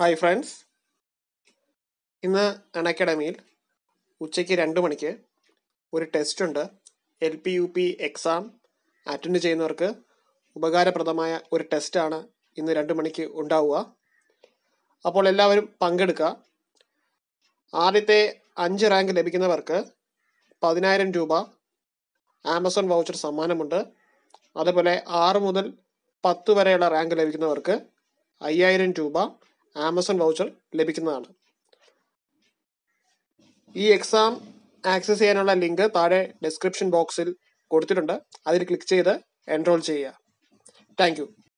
Hi friends ഇന്ന് അണക്കാഡമിയിൽ ഉച്ചയ്ക്ക് രണ്ട് മണിക്ക് ഒരു ടെസ്റ്റ് ഉണ്ട്. L P U P exam attend ചെയ്യുന്നവർക്ക് ഉപകാരപ്രദമായ ഒരു ടെസ്റ്റാണ് ഇന്ന് രണ്ട് മണിക്ക് ഉണ്ടാവുക. അപ്പോൾ എല്ലാവരും പങ്കെടുക്കുക. ആദ്യത്തെ അഞ്ച് റാങ്ക് ലഭിക്കുന്നവർക്ക് പതിനായിരം രൂപ ആമസോൺ വൗച്ചർ സമ്മാനമുണ്ട്. അതുപോലെ ആറ് മുതൽ പത്ത് വരെയുള്ള റാങ്ക് ലഭിക്കുന്നവർക്ക് അയ്യായിരം രൂപ ആമസോൺ വൗച്ചർ ലഭിക്കുന്നതാണ്. ഈ എക്സാം ആക്സസ് ചെയ്യാനുള്ള ലിങ്ക് താഴെ ഡിസ്ക്രിപ്ഷൻ ബോക്സിൽ കൊടുത്തിട്ടുണ്ട്. അതിൽ ക്ലിക്ക് ചെയ്ത് എൻറോൾ ചെയ്യുക. താങ്ക്